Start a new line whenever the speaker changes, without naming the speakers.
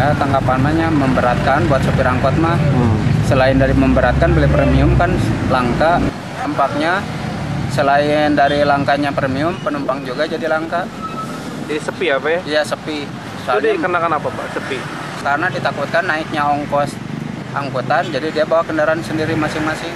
Ya tanggapannya memberatkan buat sopir angkot mah.
Hmm.
Selain dari memberatkan beli premium kan langka. tempatnya selain dari langkanya premium, penumpang juga jadi langka.
Jadi sepi apa ya?
Iya sepi.
Itu
Soalnya
dikarenakan apa Pak? Sepi.
karena ditakutkan naiknya ongkos angkutan, jadi dia bawa kendaraan sendiri masing-masing.